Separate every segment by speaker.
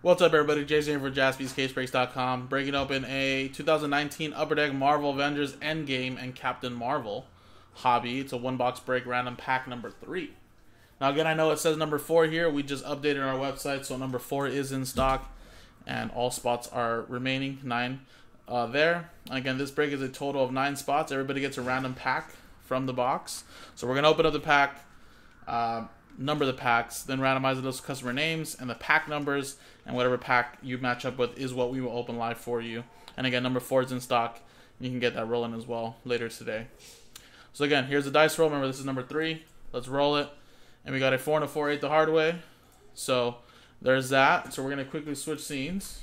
Speaker 1: What's up, everybody? Jason here for JaspysCaseBreaks.com. Breaking open a 2019 Upper Deck Marvel Avengers Endgame and Captain Marvel hobby. It's a one box break random pack number three. Now, again, I know it says number four here. We just updated our website, so number four is in stock, and all spots are remaining nine uh, there. Again, this break is a total of nine spots. Everybody gets a random pack from the box. So we're gonna open up the pack. Uh, number the packs, then randomize those customer names and the pack numbers, and whatever pack you match up with is what we will open live for you. And again, number four is in stock. You can get that rolling as well later today. So again, here's the dice roll. Remember, this is number three. Let's roll it. And we got a four and a four eight the hard way. So there's that. So we're gonna quickly switch scenes.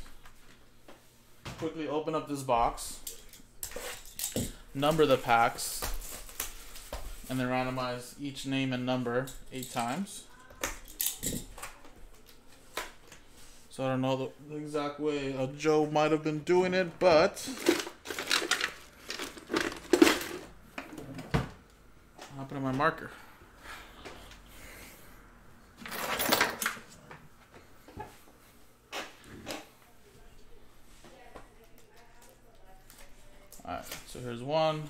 Speaker 1: Quickly open up this box. Number the packs and then randomize each name and number eight times. So I don't know the, exact way Joe might have been doing it, but I'll put in my marker. Alright, so here's one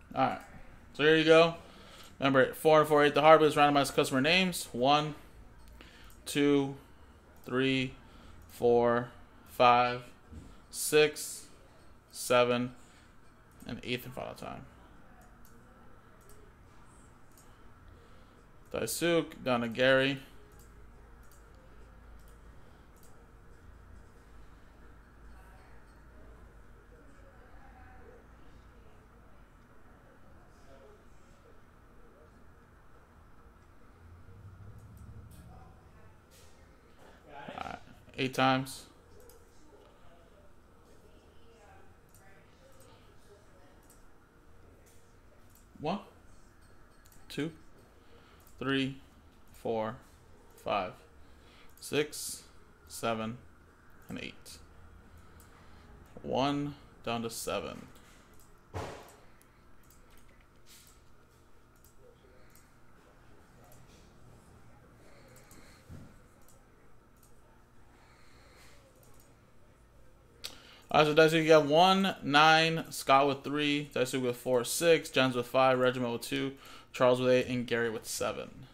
Speaker 1: Alright. So here you go. Remember, 4 and 4 8 the hard is randomized customer names. One, two, three, four, five, six, seven, and eighth and final time. Daisuk down to Gary. Eight times. One, two, three, four, five, six, seven, and eight. One down to seven. All right, so Daisuke, got one, nine, Scott with three, Daisuke with four, six, Jens with five, Regiment with two, Charles with eight, and Gary with seven.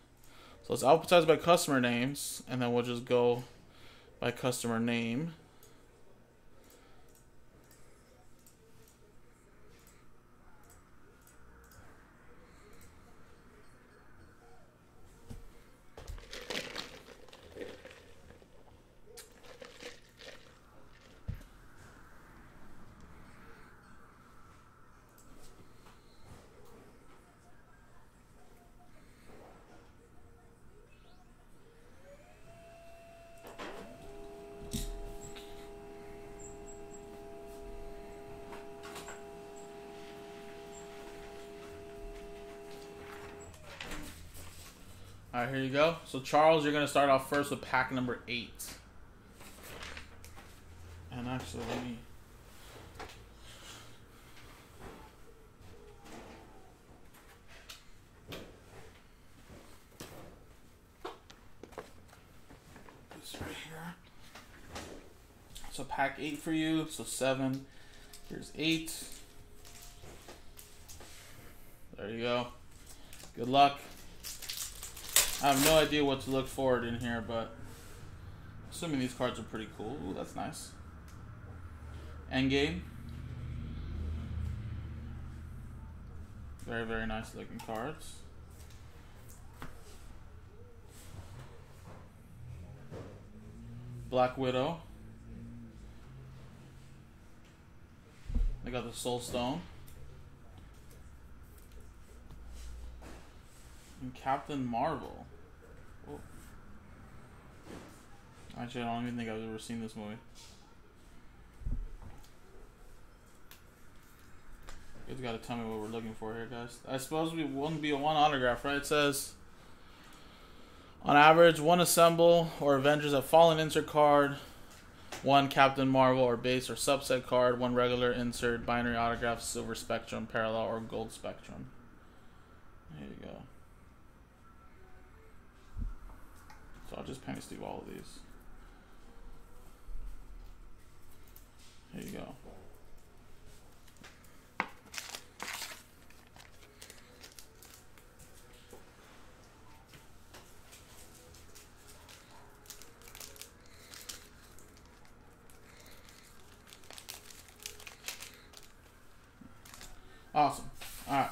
Speaker 1: So let's alphabetize by customer names, and then we'll just go by customer name. All right, here you go. So Charles, you're gonna start off first with pack number eight. And actually, let me. This right here. So pack eight for you. So seven. Here's eight. There you go. Good luck. I have no idea what to look forward in here, but assuming these cards are pretty cool. Ooh, that's nice. Endgame. Very, very nice looking cards. Black Widow. They got the Soul Stone. And Captain Marvel. Oh. Actually, I don't even think I've ever seen this movie. You guys gotta tell me what we're looking for here, guys. I suppose we wouldn't be a one autograph, right? It says on average, one assemble or Avengers have fallen insert card, one Captain Marvel or base or subset card, one regular insert, binary autograph, silver spectrum, parallel, or gold spectrum. There you go. So I'll just penny sleeve all of these. There you go. Awesome. Alright.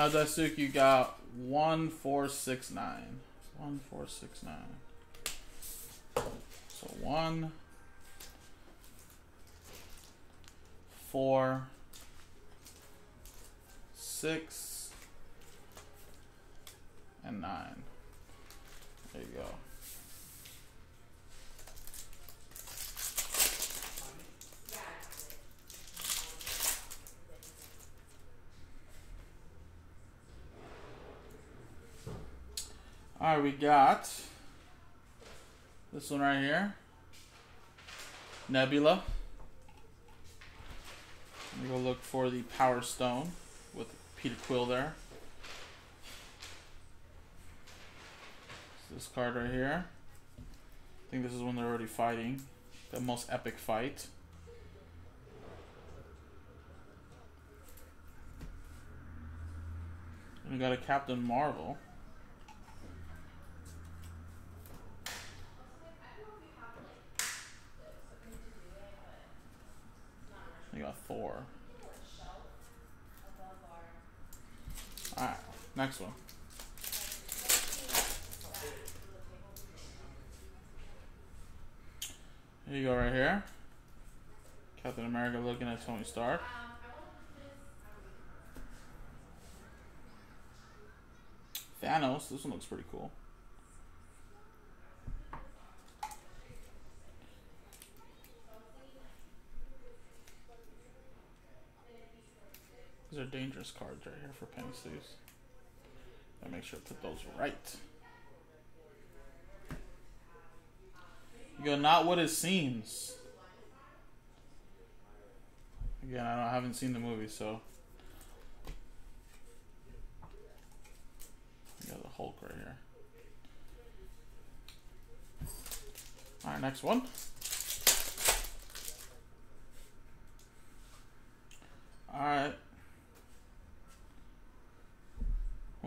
Speaker 1: Now, Daisuke, you got 1469. 1469. So, 1, 4, 6, and 9. There you go. Alright, we got this one right here. Nebula. We go look for the Power Stone with Peter Quill there. This card right here. I think this is when they're already fighting. The most epic fight. And we got a Captain Marvel. You got four. Alright, next one. Here you go right here. Captain America looking at Tony Stark. Thanos, this one looks pretty cool. These are dangerous cards right here for penny sleeves. Gotta make sure to put those right. You go, not what it seems. Again, I, I haven't seen the movie, so. You got the Hulk right here. Alright, next one. Alright.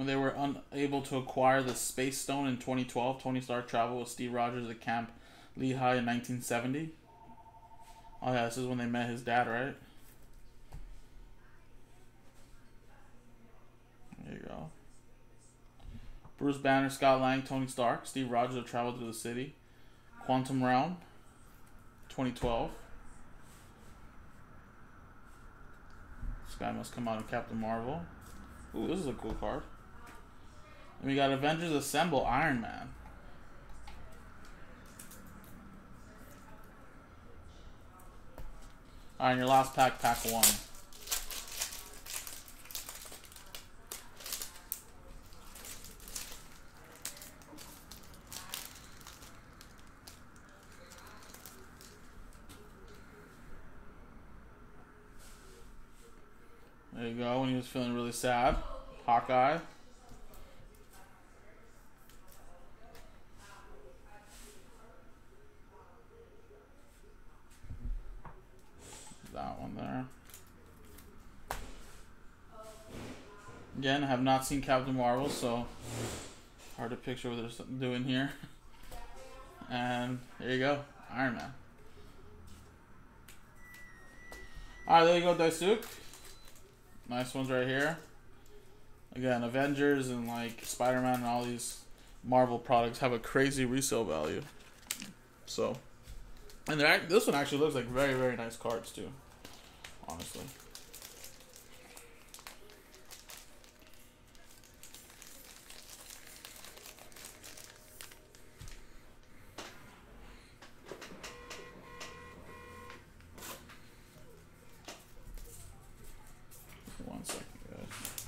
Speaker 1: When they were unable to acquire the Space Stone in 2012, Tony Stark traveled with Steve Rogers to Camp Lehigh in 1970. Oh yeah, this is when they met his dad, right? There you go. Bruce Banner, Scott Lang, Tony Stark, Steve Rogers have traveled to the city. Quantum Realm, 2012. This guy must come out in Captain Marvel. Ooh, this is a cool card. And we got Avengers Assemble Iron Man. Alright, your last pack, pack one. There you go, when he was feeling really sad. Hawkeye. That one there. Again, I have not seen Captain Marvel, so hard to picture what they're doing here. And there you go, Iron Man. Alright, there you go, Daisuke. Nice ones right here. Again, Avengers and like Spider-Man and all these Marvel products have a crazy resale value. So, and this one actually looks like very very nice cards too. Honestly. One second, guys.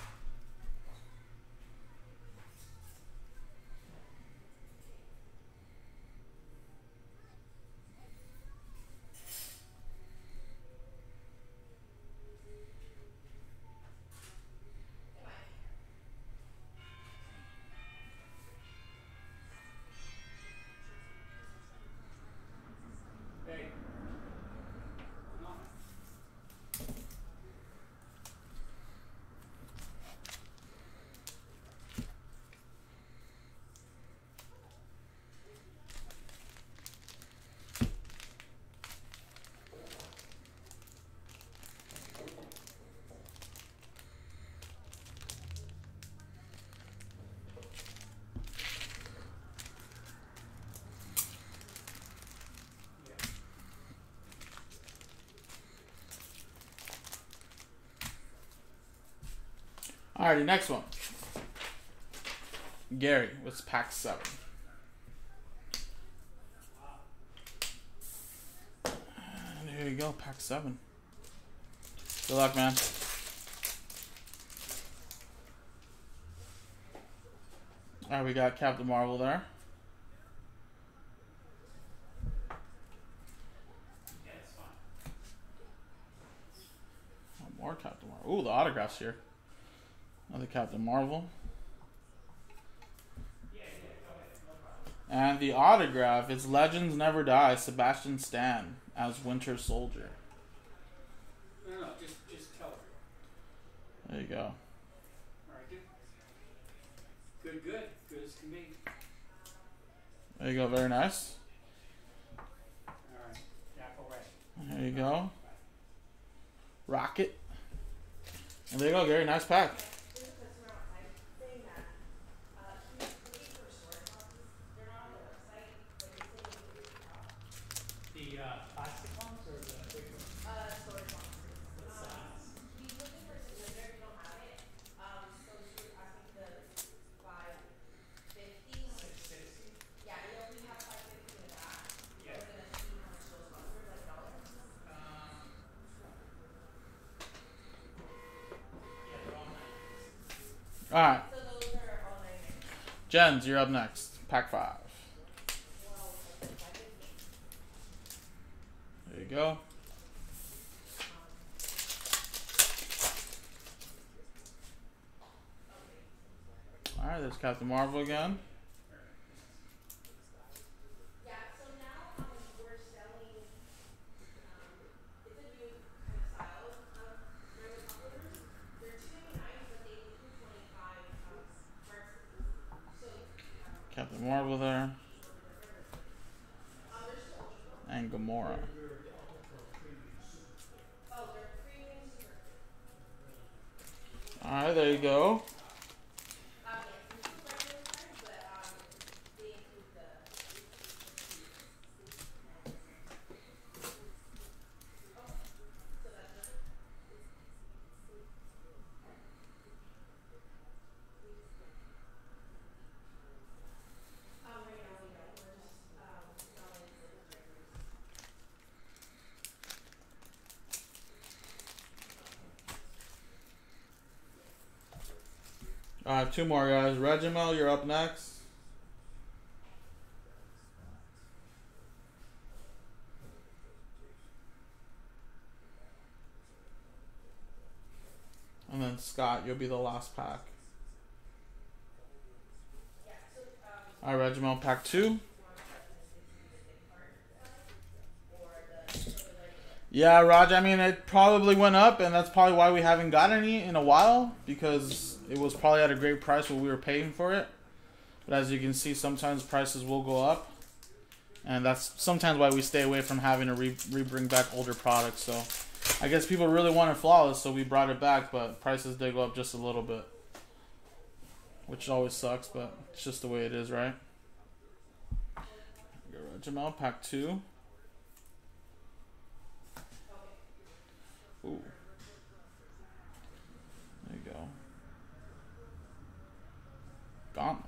Speaker 2: Hey. No.
Speaker 1: Alrighty, next one. Gary with pack seven. And here you go, pack seven. Good luck, man. Alright, we got Captain Marvel there. Oh, more Captain Marvel. Ooh, the autographs here. Another Captain Marvel.
Speaker 2: Yeah, yeah, go ahead. No problem.
Speaker 1: And the autograph is Legends Never Die, Sebastian Stan as Winter Soldier.
Speaker 2: No, no, just, just tell her.
Speaker 1: There you go.
Speaker 2: All right, good. Good, good. Good as can be.
Speaker 1: There you go, very nice.
Speaker 2: All right.
Speaker 1: There you go. Rocket. And there you go, Gary. Nice pack.
Speaker 2: The uh, plastic ones or the big ones? What size? Six sixty? Yeah. Um, yeah, they're all nice.
Speaker 1: Alright. Jens, you're up next. Pack five. There you go. Alright, there's Captain Marvel again.
Speaker 3: Yeah, so now um, we're selling, um, it's a new kind of style of regular cup holders. They're two ninety nine, but they include twenty five um, marks. So, um,
Speaker 1: Captain Marvel there.
Speaker 3: um, they're still ultra.
Speaker 1: And Gamora.
Speaker 3: Oh, they're premium super.
Speaker 1: Alright, there you go.
Speaker 3: Um, yeah, it's new regular size, but um, they include the. Oh, so that's it. Um, right now we don't, we're just, um, selling the regulars.
Speaker 1: Alright, two more guys. Regimel, you're up next. And then Scott, you'll be the last pack.
Speaker 3: Um,
Speaker 1: Alright, Regimel, pack two. Yeah, Raj, I mean, it probably went up, and that's probably why we haven't got any in a while, because it was probably at a great price what we were paying for it. But as you can see, sometimes prices will go up. And that's sometimes why we stay away from having to re, re bring back older products. So I guess people really wanted flawless, so we brought it back, but prices did go up just a little bit. Which always sucks, but it's just the way it is, right? Jamal Pack 2. Gone.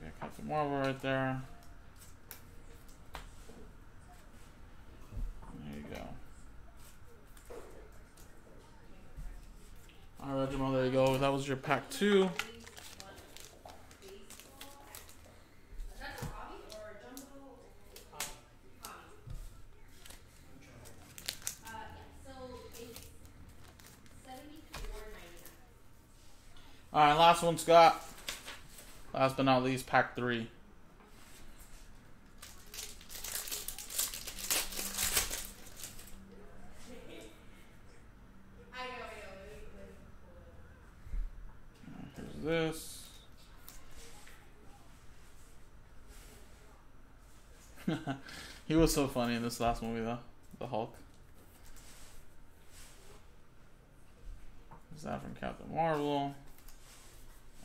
Speaker 1: Okay, Captain Marvel right there. There you go. Alright, Jamal, there you go. That was your pack two.
Speaker 3: That's a hobby or a jumbo? Hobby. Uh, yeah, so it's seventy-four ninety-nine.
Speaker 1: Alright, last but not least, pack three. This. he was so funny in this last movie, though. The Hulk. Is that from Captain Marvel?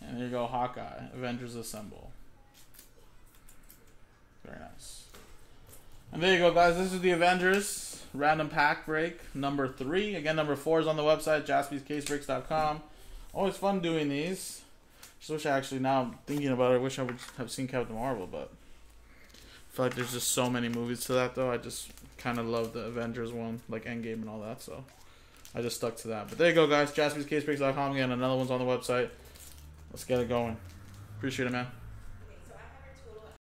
Speaker 1: And there you go, Hawkeye. Avengers Assemble. Very nice. And there you go, guys. This is the Avengers random pack break number three. Again, number four is on the website, jaspyscasebreaks.com. Always fun doing these. Just wish I actually now thinking about it, I wish I would have seen Captain Marvel, but I feel like there's just so many movies to that though. I just kind of love the Avengers one, like Endgame and all that, so I just stuck to that. But there you go, guys. JaspysCaseBreaks.com again. Another one's on the website. Let's get it going. Appreciate it, man.